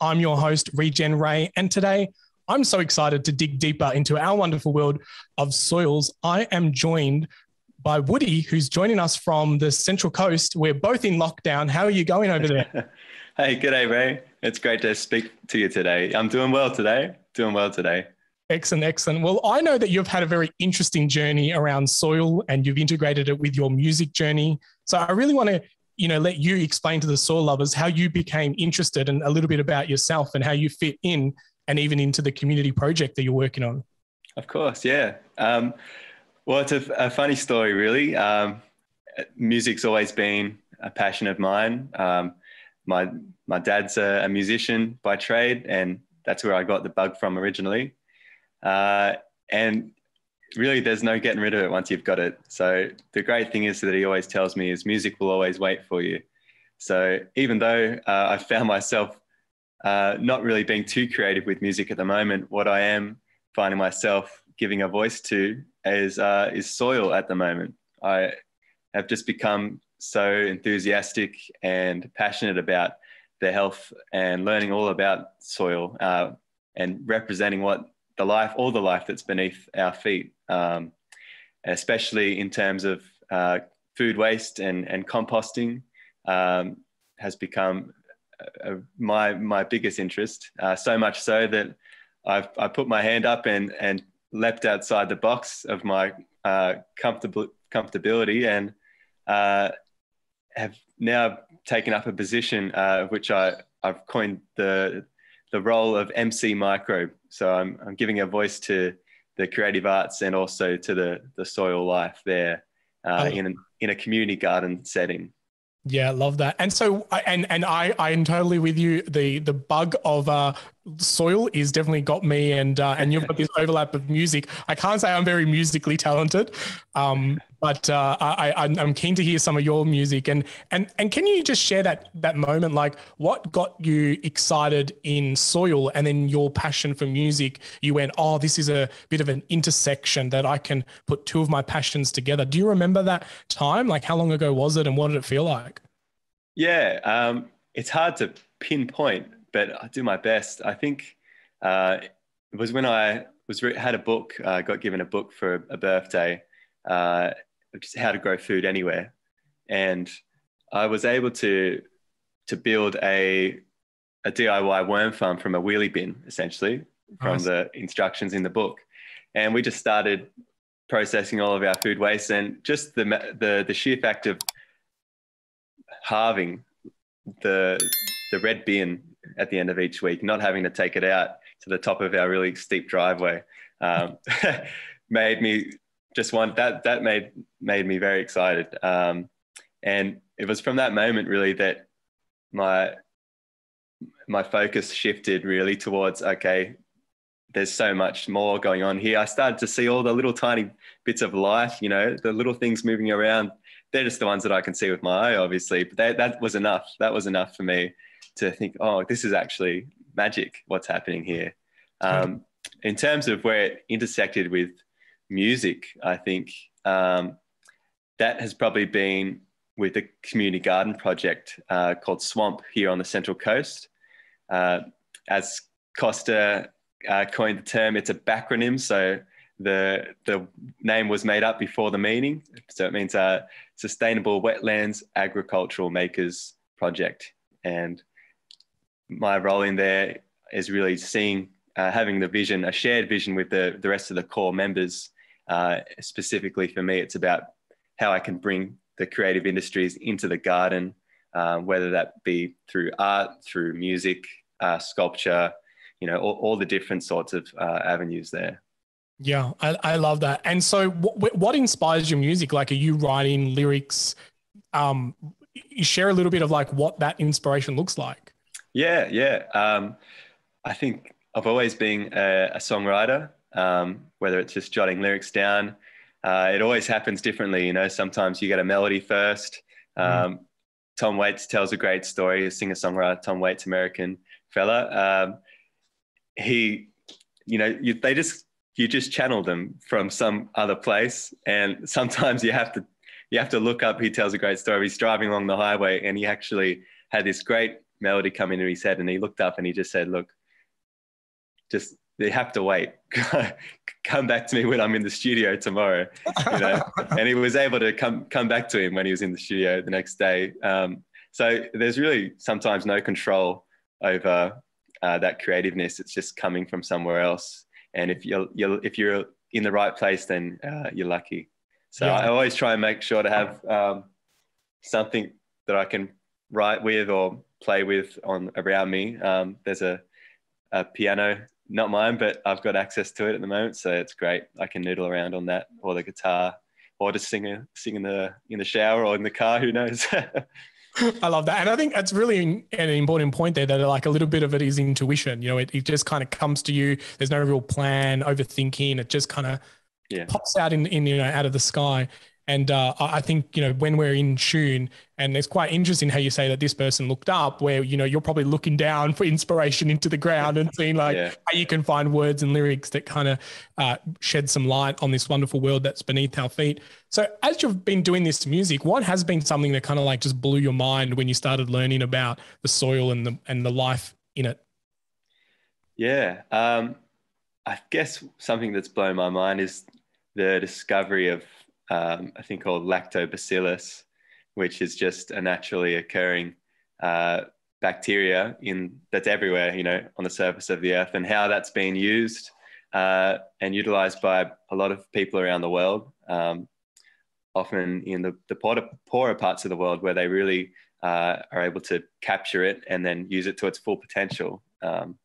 I'm your host, Regen Ray, and today I'm so excited to dig deeper into our wonderful world of soils. I am joined by Woody, who's joining us from the Central Coast. We're both in lockdown. How are you going over there? hey, good day, Ray. It's great to speak to you today. I'm doing well today. Doing well today. Excellent, excellent. Well, I know that you've had a very interesting journey around soil and you've integrated it with your music journey. So I really want to, you know, let you explain to the soil lovers how you became interested and a little bit about yourself and how you fit in and even into the community project that you're working on. Of course, yeah. Um, well, it's a, a, funny story, really. Um, music's always been a passion of mine. Um, my my dad's a, a musician by trade, and that's where I got the bug from originally. Uh, and really, there's no getting rid of it once you've got it. So the great thing is that he always tells me is music will always wait for you. So even though uh, I found myself uh, not really being too creative with music at the moment, what I am finding myself giving a voice to is uh, is soil at the moment. I have just become so enthusiastic and passionate about the health and learning all about soil uh, and representing what the life, all the life that's beneath our feet, um, especially in terms of uh, food waste and, and composting, um, has become uh, my my biggest interest. Uh, so much so that I've I put my hand up and and leapt outside the box of my uh, comfortable comfortability and uh, have now taken up a position uh, which I I've coined the the role of MC Microbe. So I'm, I'm giving a voice to the creative arts and also to the, the soil life there uh, oh. in, an, in a community garden setting. Yeah, love that. And so, and and I I am totally with you. The the bug of uh, soil is definitely got me, and uh, and you've got this overlap of music. I can't say I'm very musically talented, um, but uh, I, I am keen to hear some of your music. And and and can you just share that that moment, like what got you excited in soil, and then your passion for music? You went, oh, this is a bit of an intersection that I can put two of my passions together. Do you remember that time? Like how long ago was it, and what did it feel like? Yeah, um, it's hard to pinpoint but I do my best. I think uh, it was when I was re- had a book, uh, got given a book for a birthday, uh, just how to grow food anywhere, and I was able to to build a a DIY worm farm from a wheelie bin, essentially from nice. the instructions in the book, and we just started processing all of our food waste and just the the the sheer fact of halving the the red bin at the end of each week, not having to take it out to the top of our really steep driveway, um, made me just want that. That made made me very excited, um, and it was from that moment really that my my focus shifted really towards okay there's so much more going on here. I started to see all the little tiny bits of life you know the little things moving around. They're just the ones that i can see with my eye obviously but they, that was enough. That was enough for me to think, oh, this is actually magic, what's happening here. Um, in terms of where it intersected with music, I think um, that has probably been with a community garden project uh, called Swamp here on the Central Coast. Uh, as Costa uh, coined the term, it's a backronym. So the, the name was made up before the meaning. So it means uh, Sustainable Wetlands Agricultural Makers Project. And my role in there is really seeing, uh, having the vision, a shared vision with the, the rest of the core members. Uh, specifically for me, it's about how I can bring the creative industries into the garden, uh, whether that be through art, through music, uh, sculpture, you know, all, all, the different sorts of uh, avenues there. Yeah, I, I love that. And so, what, what inspires your music? Like, are you writing lyrics? Um, you share a little bit of like what that inspiration looks like. Yeah, yeah. Um, I think I've always been a, a songwriter, um, whether it's just jotting lyrics down. Uh, it always happens differently. You know, sometimes you get a melody first. Mm-hmm. Um, mm. Tom Waits tells a great story. A singer songwriter, Tom Waits, American fella. Um, he, you know, you, they just you just channel them from some other place, and sometimes you have to you have to look up. He tells a great story. He's driving along the highway, and he actually had this great melody come into his head, and he looked up and he just said, "Look, just they have to wait. come back to me when I'm in the studio tomorrow." You know, and he was able to come come back to him when he was in the studio the next day. Um, so there's really sometimes no control over uh, that creativeness. It's just coming from somewhere else. And if you're, you're if you're in the right place, then uh, you're lucky. So yeah. I always try and make sure to have um, something that I can write with or play with on around me. Um, there's a, a piano, not mine, but I've got access to it at the moment, so it's great. I can noodle around on that, or the guitar, or just sing a, sing in the in the shower or in the car. Who knows? I love that. And I think that's really an important point there that like a little bit of it is intuition. You know, it, it just kind of comes to you. There's no real plan, overthinking. It just kind of yeah. pops out in, in, you know, out of the sky. And uh, I think, you know, when we're in tune, and it's quite interesting how you say that this person looked up, where, you know, you're probably looking down for inspiration into the ground and seeing like yeah. how you can find words and lyrics that kind of uh, shed some light on this wonderful world that's beneath our feet. So, as you've been doing this music, what has been something that kind of like just blew your mind when you started learning about the soil and the, and the life in it? Yeah. Um, I guess something that's blown my mind is the discovery of um, a thing called lactobacillus, which is just a naturally occurring uh, bacteria in that's everywhere, you know, on the surface of the earth, and how that's been used uh, and utilized by a lot of people around the world, um, often in the, the poorer, poorer, parts of the world where they really uh, are able to capture it and then use it to its full potential. Um,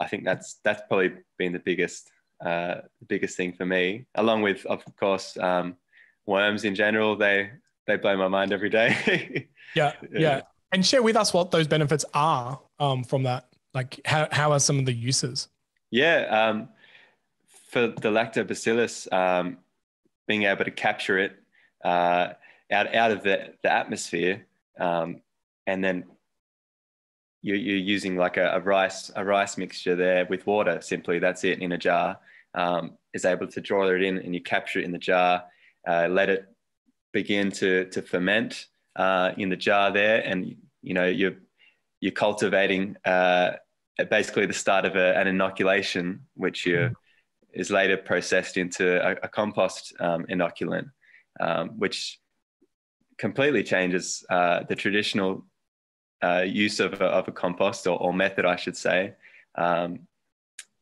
I think that's that's probably been the biggest uh, the biggest thing for me, along with, of course, um, worms in general. They they blow my mind every day. yeah, yeah, and share with us what those benefits are um, from that. Like, how how are some of the uses? Yeah, um, for the lactobacillus, um, being able to capture it uh, out out of the the atmosphere, um, and then you're, you're using like a, a, rice a rice mixture there with water. Simply, that's it in a jar. Um, is able to draw it in, and you capture it in the jar uh, let it begin to, to ferment uh, in the jar there. And, you know, you're, you're cultivating uh, basically the start of a, an inoculation, which you, mm. is later processed into a, a compost um, inoculant, um, which completely changes uh, the traditional uh, use of a, of a compost or, or, method, I should say. Um,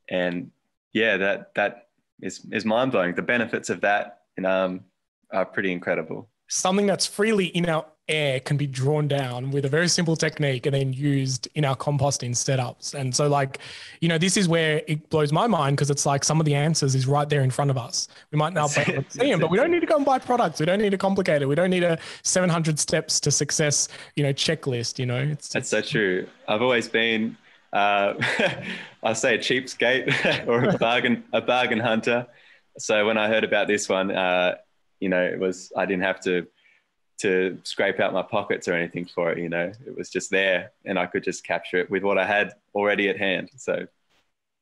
and yeah, that that is is mind blowing. The benefits of that, and um, are pretty incredible. Something that's freely in our air can be drawn down with a very simple technique and then used in our composting setups. And so, like, you know, this is where it blows my mind because it's like some of the answers is right there in front of us. We might not see them, but we don't need to go and buy products. We don't need to complicate it. We don't need a 700 steps to success, you know, checklist. You know, it's, that's so true. I've always been, uh, I say, a cheapskate or a bargain, a bargain hunter. So when I heard about this one, uh, you know, it was I didn't have to to scrape out my pockets or anything for it. You know, it was just there, and I could just capture it with what I had already at hand. So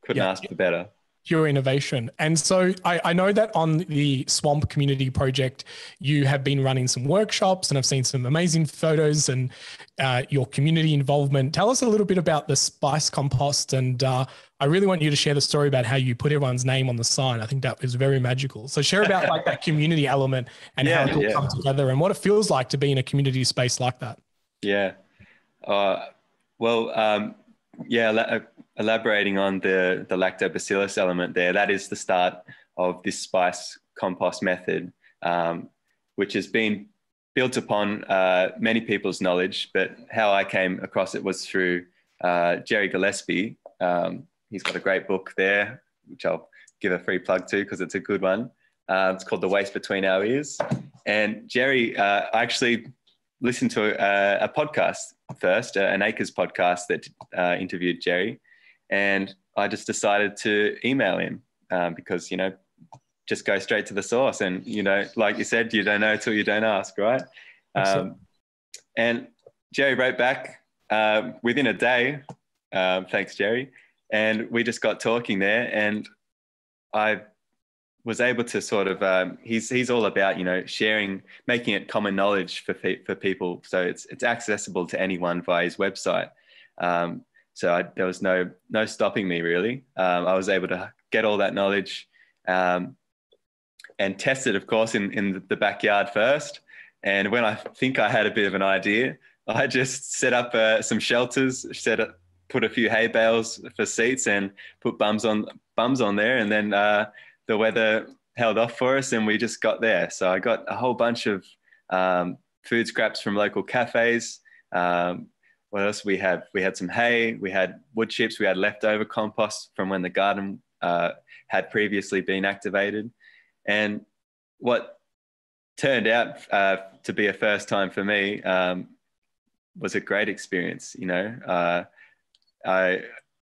couldn't yeah, ask for better pure innovation. And so I, I, know that on the Swamp Community Project, you have been running some workshops and I've seen some amazing photos and uh, your community involvement. Tell us a little bit about the spice compost. And uh, I really want you to share the story about how you put everyone's name on the sign. I think that was very magical. So share about like that community element and yeah, how it all yeah. comes together and what it feels like to be in a community space like that. Yeah. Uh, well, um, yeah, uh, elaborating on the, the lactobacillus element there, that is the start of this spice compost method, um, which has been built upon uh, many people's knowledge. But how I came across it was through uh, Jerry Gillespie. Um, he's got a great book there, which I'll give a free plug to because it's a good one. Uh, it's called The Waste Between Our Ears. And Jerry, uh, I actually listened to a, a podcast first, uh, an Acres podcast that uh, interviewed Jerry and I just decided to email him um, because you know just go straight to the source and you know like you said you don't know till you don't ask right? Um, and jerry wrote back uh, within a day um, thanks jerry and we just got talking there and i was able to sort of um, he's he's all about you know sharing making it common knowledge for for people. So it's it's accessible to anyone via his website. Um, so I, there was no no stopping me really. Um, I was able to get all that knowledge um, and test it, of course, in in the backyard first. And when I think I had a bit of an idea, I just set up uh, some shelters, set up, put a few hay bales for seats, and put bums on bums on there. And then uh, the weather held off for us, and we just got there. So I got a whole bunch of um, food scraps from local cafes. Um, what else we had? We had some hay, we had wood chips, we had leftover compost from when the garden uh, had previously been activated. And what turned out uh, to be a first time for me um, was a great experience. You know, uh, I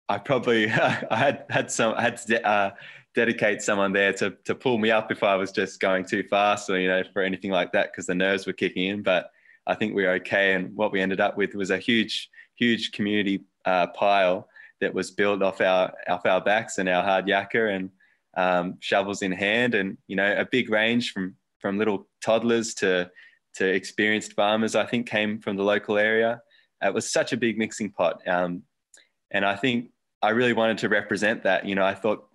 I probably I had had some I had to uh, dedicate someone there to to pull me up if I was just going too fast or you know for anything like that because the nerves were kicking in. But I think we were okay. And what we ended up with was a huge huge community uh, pile that was built off our off our backs and our hard yakka and um, shovels in hand and you know a big range from from little toddlers to to experienced farmers. I think came from the local area. It was such a big mixing pot, um, and I think I really wanted to represent that. You know, I thought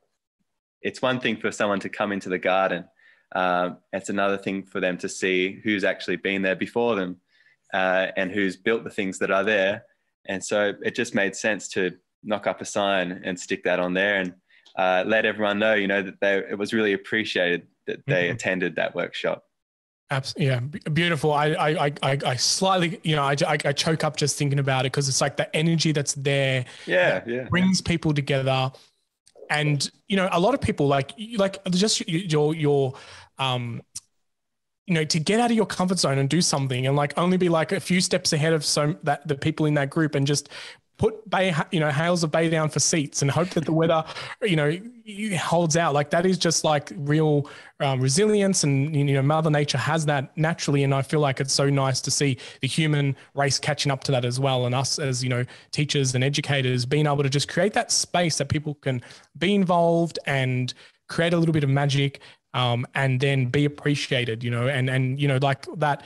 it's one thing for someone to come into the garden. Um, it's another thing for them to see who's actually been there before them uh, and who's built the things that are there. And so it just made sense to knock up a sign and stick that on there and uh, let everyone know, you know, that they, it was really appreciated that they mm-hmm. attended that workshop. Absolutely, yeah, beautiful. I, I, I, I slightly, you know, I, I, I choke up just thinking about it because it's like the energy that's there. Yeah, yeah. Brings people together, and you know, a lot of people like, like just your, your, um, you know, to get out of your comfort zone and do something, and like only be like a few steps ahead of some that the people in that group, and just put bay, you know, hails of bay down for seats and hope that the weather, you know, holds out. Like that is just like real um, resilience, and you know, Mother Nature has that naturally. And I feel like it's so nice to see the human race catching up to that as well, and us as you know, teachers and educators being able to just create that space that people can be involved and create a little bit of magic, um, and then be appreciated. You know, and and you know, like that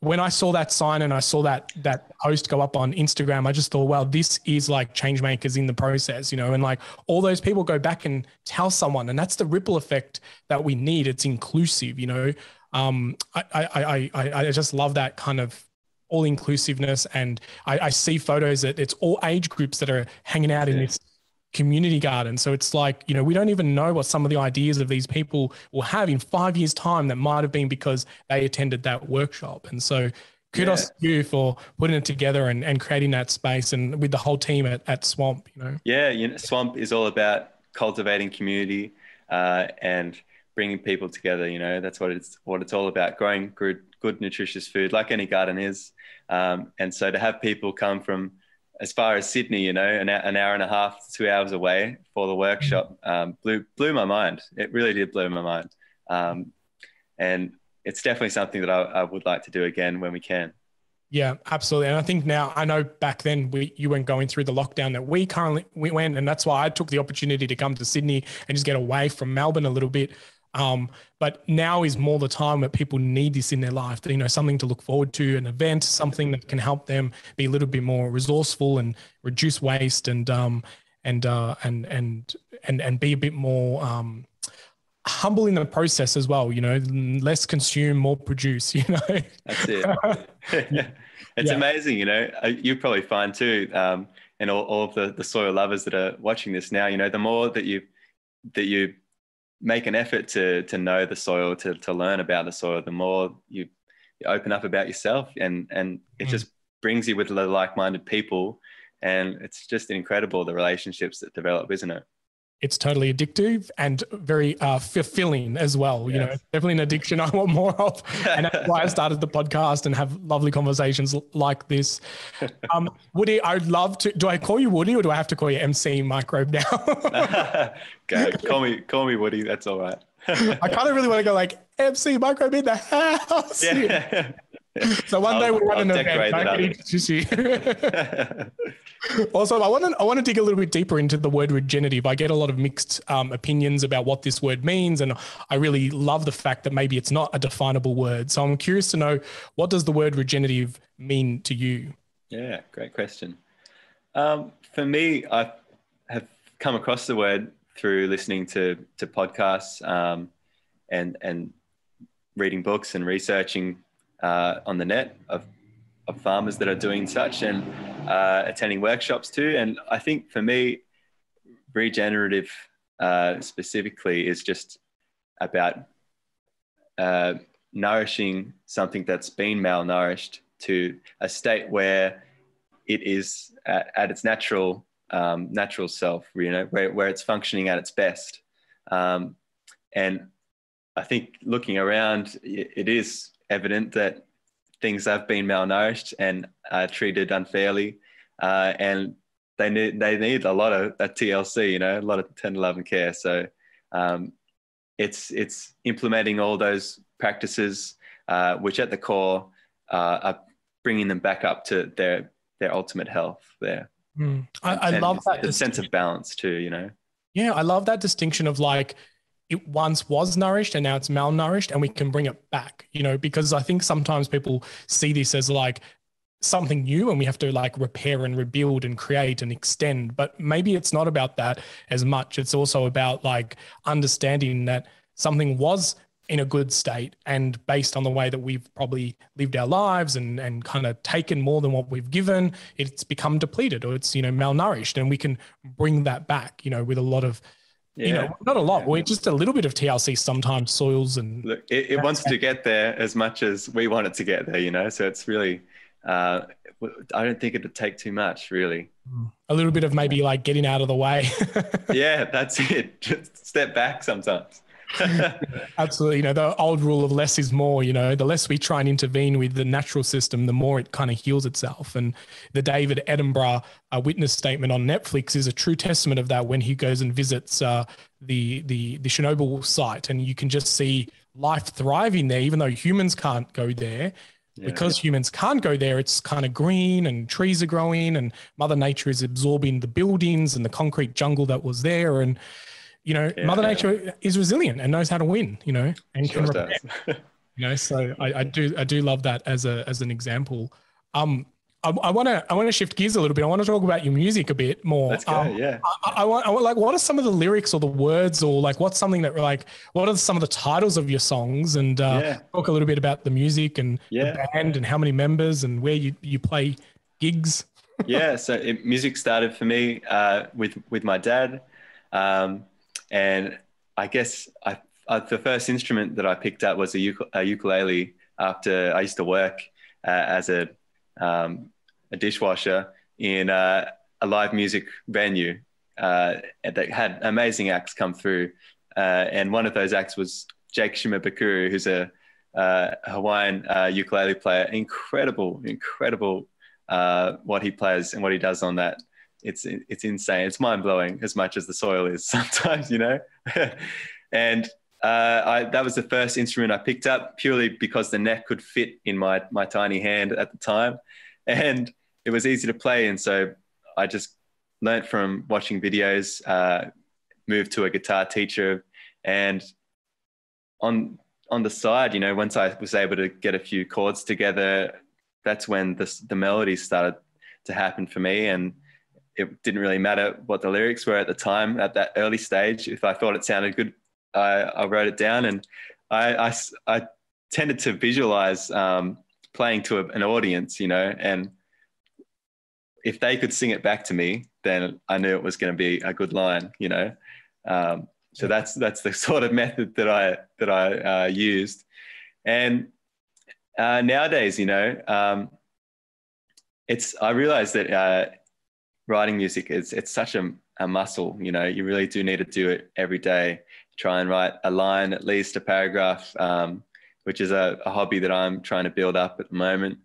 when I saw that sign and I saw that that post go up on Instagram, I just thought, well, this is like change makers in the process, you know, and like all those people go back and tell someone, and that's the ripple effect that we need. It's inclusive, you know. Um, I I I I just love that kind of all inclusiveness, and I, I see photos that it's all age groups that are hanging out in this community garden. So it's like, you know, we don't even know what some of the ideas of these people will have in five years' time that might have been because they attended that workshop. And so kudos yeah. to you for putting it together and, and creating that space and with the whole team at, at Swamp, you know. Yeah, you know, Swamp is all about cultivating community uh, and bringing people together, you know, that's what it's what it's all about, growing good, good nutritious food like any garden is. Um, and so to have people come from as far as Sydney, you know, an, an hour and a half, two hours away for the workshop, um, blew blew my mind. It really did blow my mind, um, and it's definitely something that I, I, would like to do again when we can. Yeah, absolutely. And I think now I know back then we you weren't going through the lockdown that we currently we went, and that's why I took the opportunity to come to Sydney and just get away from Melbourne a little bit. Um, but now is more the time that people need this in their life, you know, something to look forward to, an event, something that can help them be a little bit more resourceful and reduce waste and um, and uh, and and and and be a bit more um, humble in the process as well. You know, less consume, more produce. You know, that's it. it's yeah. amazing. You know, uh, you probably find too, um, and all, all of the the soil lovers that are watching this now. You know, the more that you that you make an effort to to know the soil, to to learn about the soil, the more you, you open up about yourself, and and it mm. just brings you with like-minded people, and it's just incredible the relationships that develop, isn't it? It's totally addictive and very uh, fulfilling as well. Yes. You know, definitely an addiction I want more of, and that's why I started the podcast and have lovely conversations like this. Um, Woody, I'd love to. Do I call you Woody or do I have to call you MC Microbe now? okay, call me call me Woody. That's all right. I kind of really want to go like MC Microbe in the house. Yeah. So one I'll, day we'll run an event. I can also, I want to I want to dig a little bit deeper into the word regenerative. I get a lot of mixed um, opinions about what this word means, and I really love the fact that maybe it's not a definable word. So I'm curious to know what does the word regenerative mean to you? Yeah, great question. Um, for me, I have come across the word through listening to to podcasts um, and and reading books and researching uh, on the net of of farmers that are doing such and uh, attending workshops too. And I think for me, regenerative uh, specifically is just about uh, nourishing something that's been malnourished to a state where it is at, at its natural um, natural self, you know, where, where it's functioning at its best. Um, and I think looking around, it is evident that things have been malnourished and are treated unfairly. Uh, and they need, they need a lot of a TLC, you know, a lot of 10 11 care. So um, it's, it's implementing all those practices, uh, which at the core uh, are bringing them back up to their, their ultimate health there. Mm. I, I love that. The sense of balance too, you know? Yeah, I love that distinction of like, it once was nourished and now it's malnourished and we can bring it back you know because i think sometimes people see this as like something new and we have to like repair and rebuild and create and extend. But maybe it's not about that as much. It's also about like understanding that something was in a good state and based on the way that we've probably lived our lives and and kind of taken more than what we've given it's become depleted or it's you know malnourished and we can bring that back you know with a lot of yeah. you know, not a lot. Yeah. We're just a little bit of TLC sometimes, soils and. Look, it, it wants to get there as much as we want it to get there, you know. So it's really, uh, I don't think it'd take too much, really. A little bit of maybe like getting out of the way. yeah, that's it. Just step back sometimes. Absolutely. You know, the old rule of less is more, you know, the less we try and intervene with the natural system, the more it kind of heals itself. And the David Attenborough uh, witness statement on Netflix is a true testament of that when he goes and visits uh, the, the, the Chernobyl site. And you can just see life thriving there, even though humans can't go there. Yeah. Because humans can't go there, it's kind of green and trees are growing, and Mother Nature is absorbing the buildings and the concrete jungle that was there. And you know, yeah, Mother Nature yeah. is resilient and knows how to win, you know, and sure can repair. you know, so I, I, do I do love that as a as an example. Um, I want to I want to shift gears a little bit. I want to talk about your music a bit more. Let's go. Um, yeah. I, I, want, I want like what are some of the lyrics or the words or like what's something that like what are some of the titles of your songs and uh, yeah. talk a little bit about the music and yeah. the band and how many members and where you you play gigs. yeah. So it, music started for me uh, with with my dad. Um, and I guess I, I, the first instrument that I picked up was a, a ukulele after I used to work uh, as a, um, a dishwasher in uh, a live music venue uh, that had amazing acts come through. Uh, and one of those acts was Jake Shimabukuro, who's a uh, Hawaiian uh, ukulele player. Incredible, incredible what he plays and what he does on that it's it's insane. It's mind blowing as much as the soil is sometimes, you know. and uh, I, that was the first instrument I picked up purely because the neck could fit in my my tiny hand at the time, and it was easy to play. And so I just learnt from watching videos, uh, moved to a guitar teacher, and on on the side, you know, once I was able to get a few chords together, that's when the the melodies started to happen for me and it didn't really matter what the lyrics were at the time at that early stage. If I thought it sounded good, I, I wrote it down, and I, I, I tended to visualize um, playing to a, an audience, you know, and if they could sing it back to me, then I knew it was going to be a good line, you know. Um, so that's that's the sort of method that I that I uh, used, and uh, nowadays, you know, um, it's I realize that uh, writing music is it's such a, a muscle you know you really do need to do it every day. Try and write a line at least a paragraph um, which is a, a, hobby that i'm trying to build up at the moment.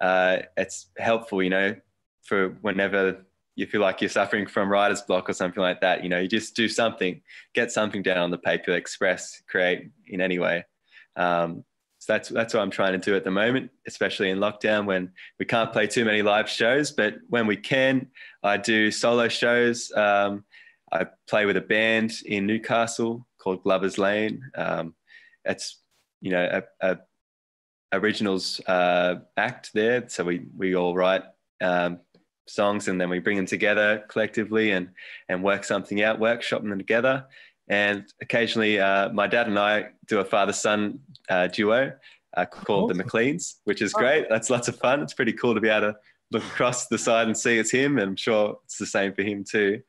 Uh, it's helpful you know for whenever you feel like you're suffering from writer's block or something like that you know you just do something get something down on the paper express create in any way. Um, that's that's what I'm trying to do at the moment, especially in lockdown when we can't play too many live shows. But when we can, I do solo shows. Um, I play with a band in Newcastle called Glover's Lane. Um, it's you know a, a originals uh, act there, so we we all write um, songs and then we bring them together collectively and and work something out, workshop them together. And occasionally, uh, my dad and I do a father son uh, duo uh, called awesome. the McLeans, which is great. That's lots of fun. It's pretty cool to be able to look across the side and see it's him. And I'm sure it's the same for him too.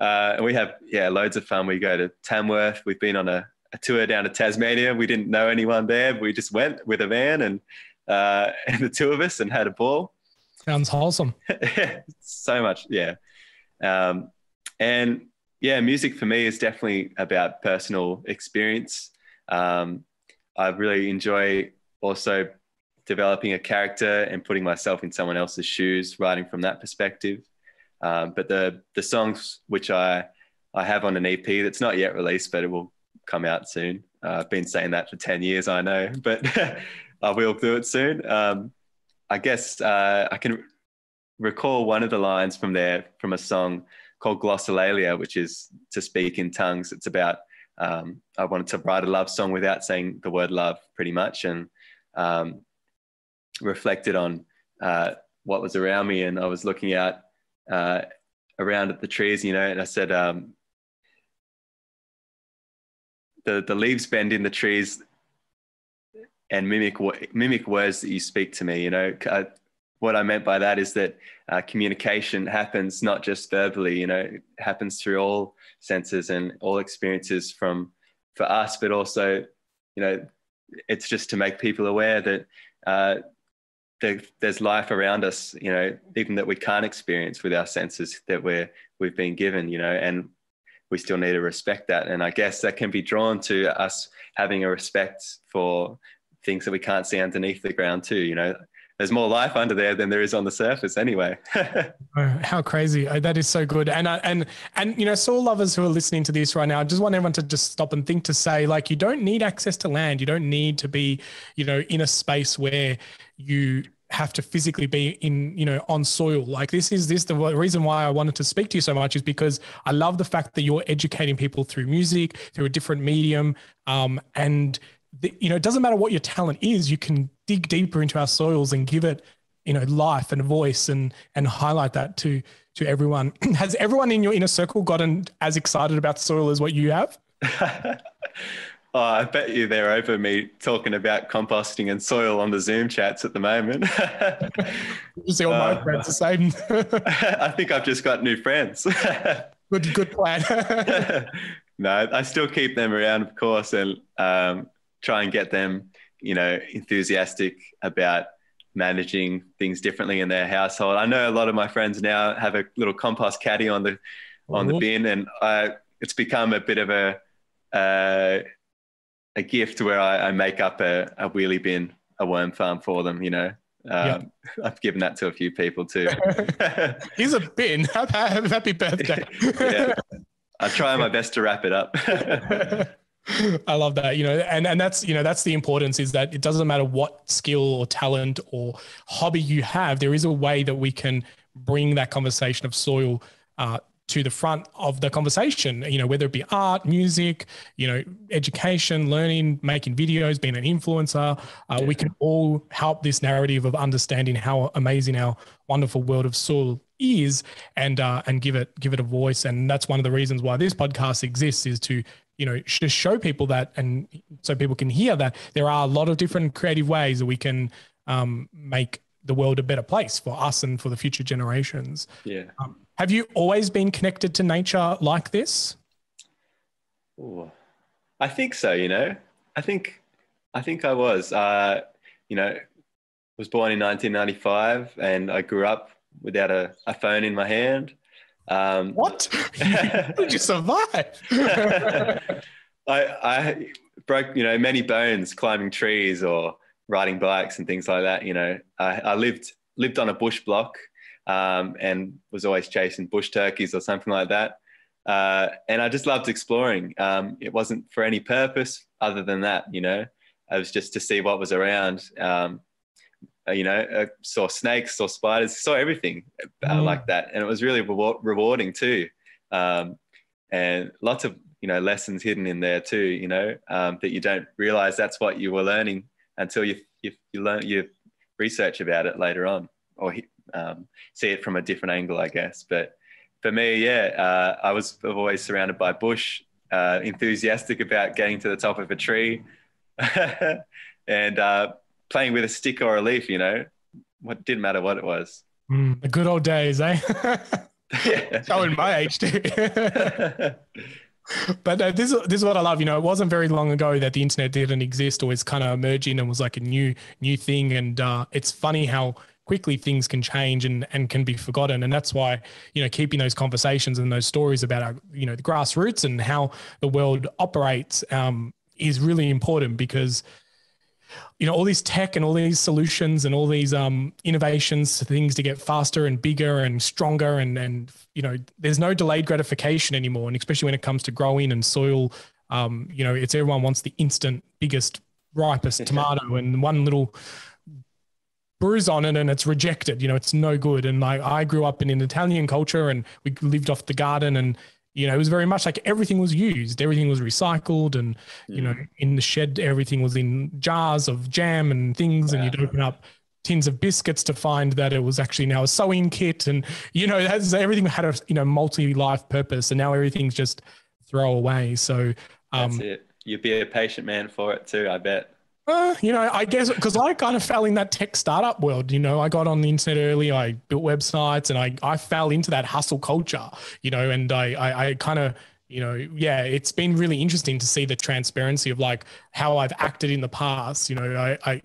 Uh, and we have, yeah, loads of fun. We go to Tamworth. We've been on a, a, tour down to Tasmania. We didn't know anyone there. we just went with a van and, uh, and the two of us and had a ball. Sounds wholesome. so much, yeah. Um, and yeah, music for me is definitely about personal experience. Um, I really enjoy also developing a character and putting myself in someone else's shoes, writing from that perspective. Um, but the the songs which I I have on an EP that's not yet released, but it will come out soon. Uh, I've been saying that for ten years, I know, but I will do it soon. Um, I guess uh, I can recall one of the lines from there from a song called Glossolalia, which is to speak in tongues. It's about um, I wanted to write a love song without saying the word love, pretty much, and um, reflected on uh, what was around me. And I was looking out uh, around at the trees, you know, and I said, um, the the leaves bend in the trees and mimic mimic words that you speak to me. You know, what I meant by that is that uh, communication happens not just verbally. You know, it happens through all senses and all experiences from for us, but also, you know, it's just to make people aware that. Uh, there's life around us, you know, even that we can't experience with our senses that we're we've been given, you know, and we still need to respect that. And I guess that can be drawn to us having a respect for things that we can't see underneath the ground too. You know, there's more life under there than there is on the surface anyway. oh, how crazy. Oh, that is so good. And, uh, and, and, you know, soul lovers who are listening to this right now, I just want everyone to just stop and think to say, like, you don't need access to land. You don't need to be, you know, in a space where you have to physically be in you know on soil like this is this the reason why i wanted to speak to you so much is because i love the fact that you're educating people through music through a different medium um, and the, you know, it doesn't matter what your talent is, you can dig deeper into our soils and give it, you know, life and voice and and highlight that to to everyone. Has everyone in your inner circle gotten as excited about soil as what you have? Oh, I bet you they're over me talking about composting and soil on the Zoom chats at the moment. you see all my uh, friends the same. I think I've just got new friends. good, good plan. no, I still keep them around, of course, and um, try and get them, you know, enthusiastic about managing things differently in their household. I know a lot of my friends now have a little compost caddy on the on the bin, and I, it's become a bit of a uh, a gift where I, I make up a, a, wheelie bin, a worm farm for them. You know, um, I've given that to a few people too. Here's a bin. Happy birthday. yeah. I try my best to wrap it up. I love that. You know, and and that's you know that's the importance is that it doesn't matter what skill or talent or hobby you have. There is a way that we can bring that conversation of soil uh, to the front of the conversation. You know, whether it be art, music, you know, education, learning, making videos, being an influencer. Uh, yeah. We can all help this narrative of understanding how amazing our wonderful world of soil is, and uh, and give it give it a voice. And that's one of the reasons why this podcast exists is to you know just show people that and so people can hear that there are a lot of different creative ways that we can um, make the world a better place for us and for the future generations. Yeah. Um, have you always been connected to nature like this? Ooh, i think so you know. I think i think i was uh, you know was born in 1995 and i grew up without a, a phone in my hand um, what? How did you survive? I, I broke, you know, many bones climbing trees or riding bikes and things like that. You know, I, I lived lived on a bush block um, and was always chasing bush turkeys or something like that. Uh, and I just loved exploring. Um, it wasn't for any purpose other than that, you know. It was just to see what was around. Um, you know, uh, saw snakes, saw spiders, saw everything uh, mm. like that, and it was really rewarding too. Um, and lots of you know lessons hidden in there too. You know um, that you don't realize that's what you were learning until you you, you learn you research about it later on, or um, see it from a different angle, I guess. But for me, yeah, uh, I was always surrounded by bush, uh, enthusiastic about getting to the top of a tree, and uh, playing with a stick or a leaf. You know, what didn't matter what it was. Mm, the good old days, eh? yeah. Showing my age too. but uh, this this is what I love. You know, it wasn't very long ago that the internet didn't exist or was kind of emerging and was like a new new thing. And uh, it's funny how quickly things can change and and can be forgotten. And that's why you know keeping those conversations and those stories about our you know the grassroots and how the world operates um, is really important because you know all these tech and all these solutions and all these um, innovations things to get faster and bigger and stronger and and you know there's no delayed gratification anymore. And especially when it comes to growing and soil um, you know it's everyone wants the instant biggest ripest tomato and one little bruise on it and it's rejected. You know it's no good. And like i grew up in an italian culture and we lived off the garden and you know, it was very much like everything was used, everything was recycled, and you know, mm. in the shed, everything was in jars of jam and things, and you'd open up tins of biscuits to find that it was actually now a sewing kit, and you know, that's everything had a you know multi-life purpose, and now everything's just throw away. So um, that's it. You'd be a patient man for it too, I bet. Uh, you know, I guess because I kind of fell in that tech startup world. You know, I got on the internet early. I built websites, and I I fell into that hustle culture. You know, and I I, I kind of you know, yeah, it's been really interesting to see the transparency of like how I've acted in the past. You know, I I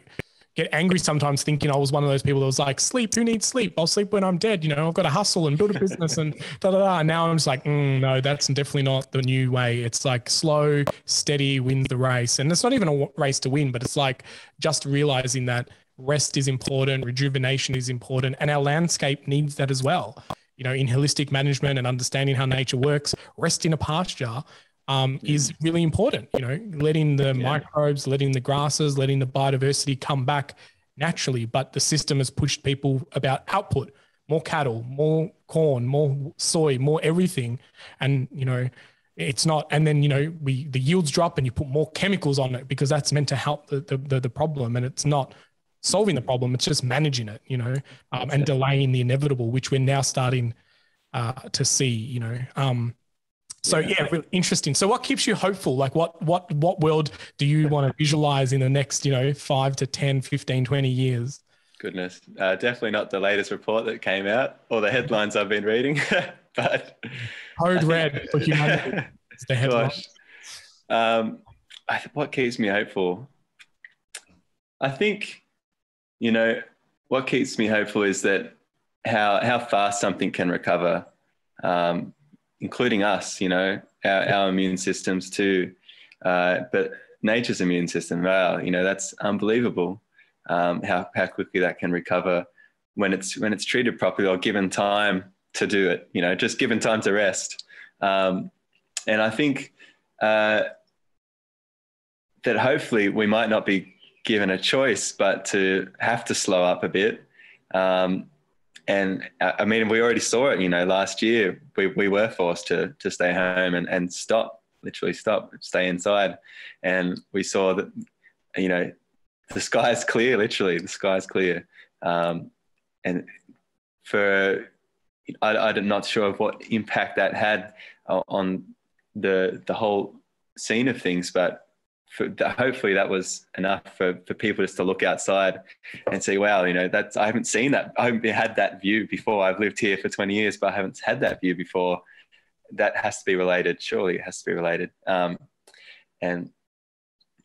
get angry sometimes thinking I was one of those people that was like, sleep, who needs sleep? I'll sleep when I'm dead. You know, I've got to hustle and build a business and da da da. And now I'm just like, mm, no, that's definitely not the new way. It's like slow, steady, wins the race. And it's not even a race to win, but it's like just realizing that rest is important, rejuvenation is important, and our landscape needs that as well. You know, in holistic management and understanding how nature works, rest in a pasture um, is really important. You know, letting the yeah. microbes, letting the grasses, letting the biodiversity come back naturally. But the system has pushed people about output, more cattle, more corn, more soy, more everything, and you know, it's not. And then you know, we the yields drop, and you put more chemicals on it because that's meant to help the the, the, the problem, and it's not solving the problem. It's just managing it. You know, um, and delaying the inevitable, which we're now starting uh, to see. You know. Um, so yeah, yeah really interesting. So what keeps you hopeful? Like what what what world do you want to visualize in the next, you know, 5 to 10, 15, 20 years? Goodness. Uh, definitely not the latest report that came out or the headlines I've been reading, but code red for humanity. It's the headline. Um, I, what keeps me hopeful? I think, you know, what keeps me hopeful is that how how fast something can recover. Um, including us, you know, our, our immune systems too. Uh, but nature's immune system, wow, you know, that's unbelievable um, how, how quickly that can recover when it's when it's treated properly or given time to do it, you know, just given time to rest. Um, and I think uh, that hopefully we might not be given a choice, but to have to slow up a bit. Um, and uh, I mean, we already saw it. You know, last year we, we were forced to to stay home and, and stop, literally stop, stay inside, and we saw that, you know, the sky's clear. Literally, the sky's clear. Um, and for I, I'm not sure of what impact that had on the the whole scene of things, but for, hopefully that was enough for, for people just to look outside and see, wow, you know, that's, I haven't seen that. I haven't had that view before. I've lived here for 20 years, but I haven't had that view before. That has to be related. Surely it has to be related. Um, and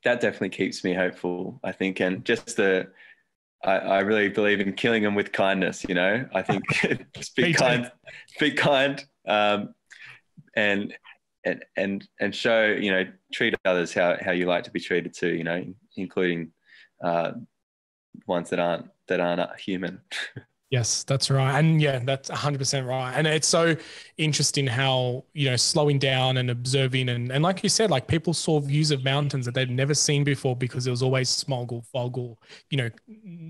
that definitely keeps me hopeful, I think. And just the, I, I really believe in killing them with kindness, you know, I think just be kind, be kind. Um, and, and and and show you know treat others how how you like to be treated too you know including uh, ones that aren't that aren't human. Yes that's right. And yeah that's 100% right. And it's so interesting how you know slowing down and observing and, and like you said like people saw views of mountains that they'd never seen before because it was always smog or fog or you know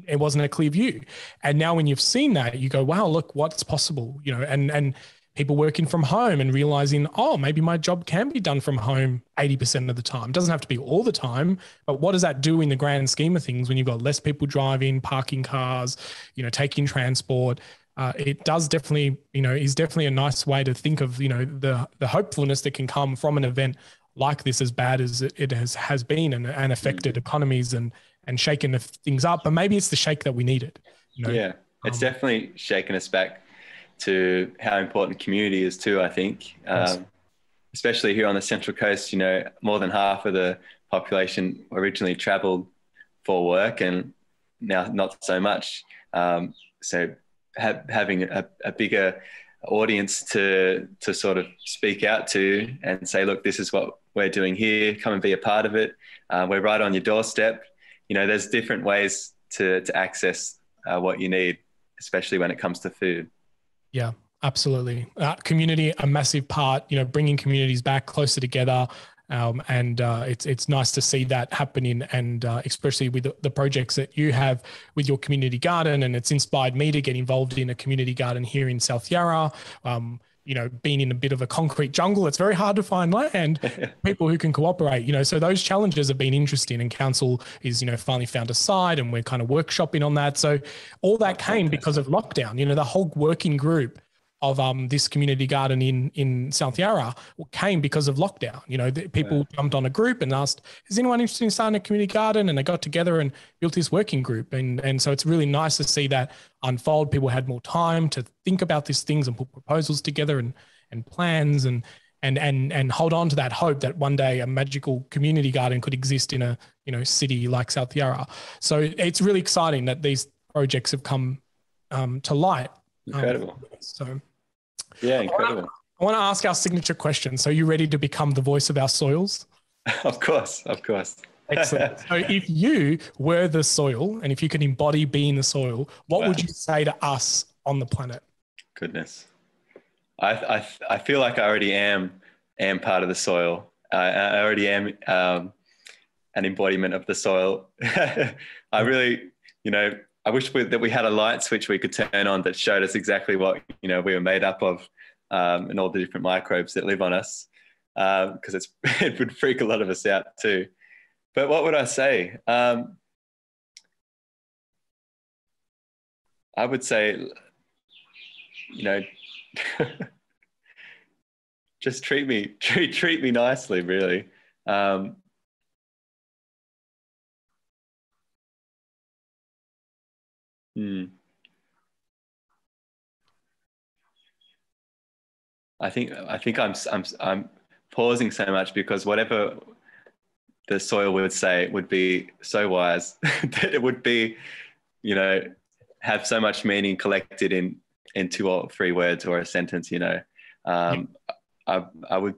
it wasn't a clear view. And now when you've seen that you go wow look what's possible you know and and people working from home and realizing, oh, maybe my job can be done from home 80% of the time. It doesn't have to be all the time, but what does that do in the grand scheme of things when you've got less people driving, parking cars, you know, taking transport? uh, it does definitely, you know, is definitely a nice way to think of, you know, the the hopefulness that can come from an event like this, as bad as it, it has has been, and, and affected mm-hmm. economies and and shaken things up. But maybe it's the shake that we needed. You know? Yeah, it's um, definitely shaken us back to how important community is too. I think, um, especially here on the Central Coast, you know, more than half of the population originally travelled for work, and now not so much. Um, so ha- having a, a, bigger audience to to sort of speak out to and say, look, this is what we're doing here. Come and be a part of it. Uh, we're right on your doorstep. You know, there's different ways to to access uh, what you need, especially when it comes to food. Yeah, absolutely. Uh, community, a massive part. You know, bringing communities back closer together. Um, and uh, it's it's nice to see that happening, and uh, especially with the, the, projects that you have with your community garden, and it's inspired me to get involved in a community garden here in South Yarra. Um, you know, being in a bit of a concrete jungle, it's very hard to find land, people who can cooperate, you know. So those challenges have been interesting and council is, you know, finally found a site and we're kind of workshopping on that. So all that came because of lockdown, you know, the whole working group of um, this community garden in in South Yarra came because of lockdown. You know, people yeah. jumped on a group and asked, "Is anyone interested in starting a community garden?" And they got together and built this working group. And and so it's really nice to see that unfold. People had more time to think about these things and put proposals together and and plans and and and and hold on to that hope that one day a magical community garden could exist in a you know city like South Yarra. So it's really exciting that these projects have come um, to light. Um, Incredible. Um, so yeah, incredible. I want to ask our signature question. So, you ready to become the voice of our soils? of course, of course. Excellent. So, if you were the soil and if you could embody being the soil, what wow. would you say to us on the planet? Goodness. I, I, I feel like I already am am part of the soil. Uh, I already am um, an embodiment of the soil. I really, you know, I wish we, that we had a light switch we could turn on that showed us exactly what you know we were made up of, um, and all the different microbes that live on us, because um, it's it would freak a lot of us out too. But what would I say? Um, I would say, you know, just treat me treat treat me nicely, really. Um, Hmm. I think I think I'm I'm I'm pausing so much because whatever the soil would say would be so wise that it would be, you know, have so much meaning collected in in two or three words or a sentence. You know, um, I I would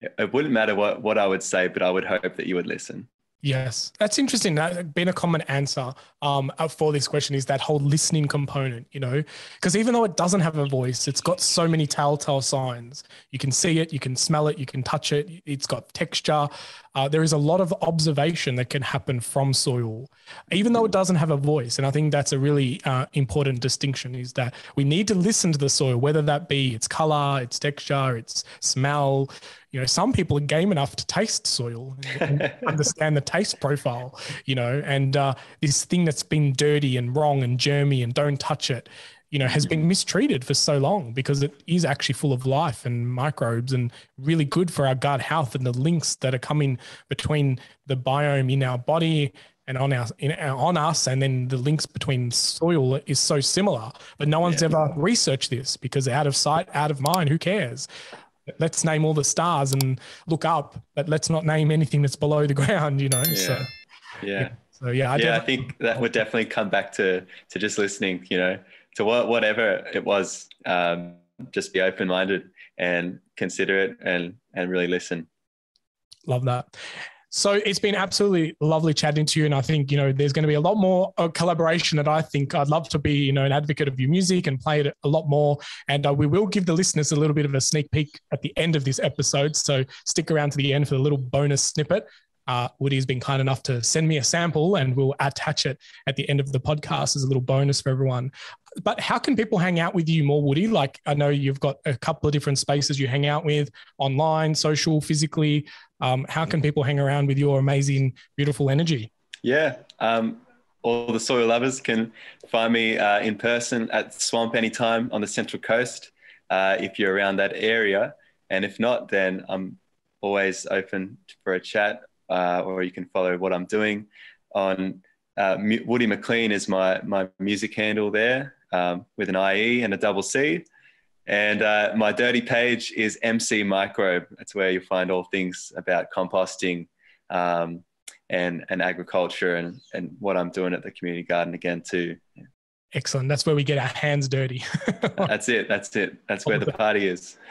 it wouldn't matter what what I would say, but I would hope that you would listen. Yes, that's interesting. That been a common answer um, uh, for this question is that whole listening component. You know, because even though it doesn't have a voice, it's got so many telltale signs. You can see it, you can smell it, you can touch it. It's got texture. Uh, there is a lot of observation that can happen from soil, even though it doesn't have a voice. And I think that's a really uh, important distinction: is that we need to listen to the soil, whether that be its color, its texture, its smell you know some people are game enough to taste soil and understand the taste profile you know and uh, this thing that's been dirty and wrong and germy and don't touch it you know has been mistreated for so long because it is actually full of life and microbes and really good for our gut health and the links that are coming between the biome in our body and on our, in, uh, on us and then the links between soil is so similar but no one's yeah. ever researched this because out of sight out of mind who cares let's name all the stars and look up, but let's not name anything that's below the ground, you know? Yeah. So, yeah. So yeah, I yeah, I think that would definitely come back to to just listening, you know, to what whatever it was. Um, just be open minded and consider it and and really listen. Love that. So it's been absolutely lovely chatting to you. And I think, you know, there's going to be a lot more uh, collaboration that I think I'd love to be, you know, an advocate of your music and play it a lot more. And uh, we will give the listeners a little bit of a sneak peek at the end of this episode. So stick around to the end for the little bonus snippet. Uh, Woody's been kind enough to send me a sample and we'll attach it at the end of the podcast as a little bonus for everyone. But how can people hang out with you more, Woody? Like, I know you've got a couple of different spaces you hang out with online, social, physically. Um, how can people hang around with your amazing, beautiful energy? Yeah. Um, all the soil lovers can find me uh, in person at Swamp anytime on the Central Coast uh, if you're around that area. And if not, then I'm always open for a chat uh, or you can follow what I'm doing on uh, Woody McLean is my, my music handle there um, with an IE and a double C. And uh, my dirty page is MC Microbe. That's where you'll find all things about composting um, and, and agriculture and, and what I'm doing at the community garden again too. Yeah. Excellent. That's where we get our hands dirty. that's it. That's it. That's where the party is.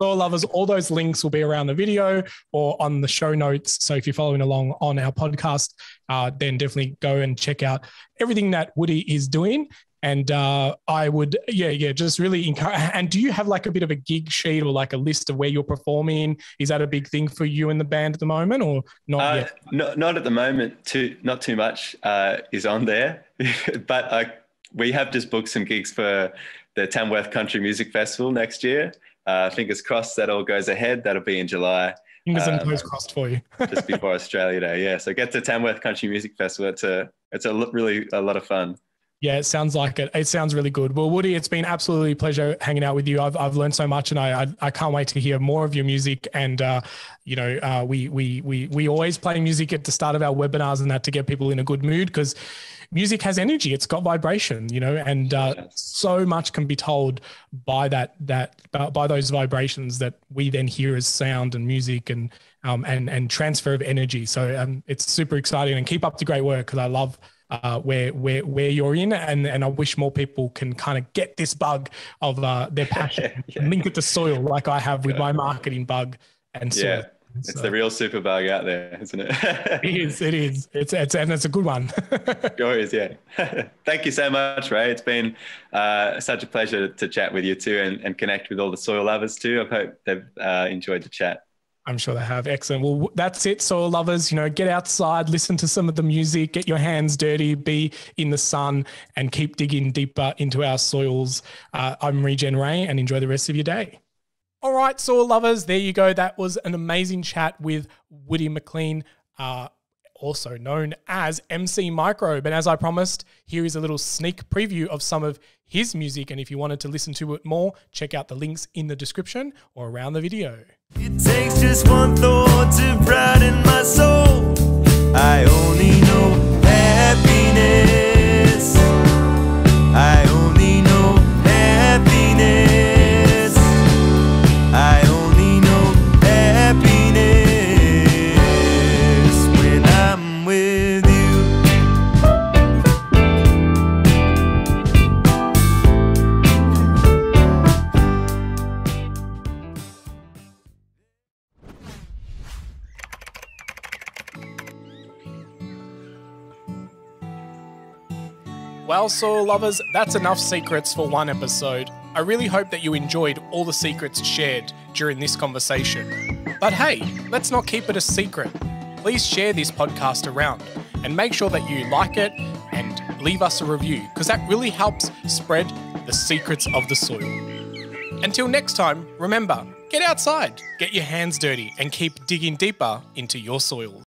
Soil lovers, all those links will be around the video or on the show notes. So if you're following along on our podcast, uh, then definitely go and check out everything that Woody is doing. And uh, I would, yeah, yeah, just really encourage. And do you have like a bit of a gig sheet or like a list of where you're performing? Is that a big thing for you and the band at the moment, or not uh, yet? No, not at the moment. Too, not too much uh, is on there, but I we have just booked some gigs for the Tamworth Country Music Festival next year. Uh, fingers crossed that all goes ahead. That'll be in July. Fingers um, and toes crossed for you. just before Australia Day, yeah. So get to Tamworth Country Music Festival. It's a it's a really a lot of fun. Yeah, it sounds like it. It sounds really good. Well, Woody, it's been absolutely pleasure hanging out with you. I've, I've learned so much, and I, I, I can't wait to hear more of your music. And uh, you know, uh, we we we we always play music at the start of our webinars and that to get people in a good mood because music has energy it's got vibration you know and uh, so much can be told by that that by those vibrations that we then hear as sound and music and um, and and transfer of energy so um, it's super exciting and keep up the great work because i love uh, where where where you're in, and and I wish more people can kind of get this bug of uh, their passion yeah. and link it to soil, like I have with my marketing bug and soil. Yeah. It's so. the real super bug out there, isn't it? it is. It is. It's it's and it's a good one. sure is. Yeah. Thank you so much, Ray. It's been uh, such a pleasure to chat with you too, and, and connect with all the soil lovers too. I hope they've uh, enjoyed the chat. I'm sure they have. Excellent. Well, that's it, soil lovers. You know, get outside, listen to some of the music, get your hands dirty, be in the sun, and keep digging deeper into our soils. Uh, I'm Regen Ray, and enjoy the rest of your day. All right, soil lovers, there you go. That was an amazing chat with Woody McLean, uh, also known as MC Microbe. And as I promised, here is a little sneak preview of some of his music. And if you wanted to listen to it more, check out the links in the description or around the video. It takes just one thought to brighten my soul. I only know Soil lovers, that's enough secrets for one episode. I really hope that you enjoyed all the secrets shared during this conversation. But hey, let's not keep it a secret. Please share this podcast around and make sure that you like it and leave us a review because that really helps spread the secrets of the soil. Until next time, remember get outside, get your hands dirty, and keep digging deeper into your soil.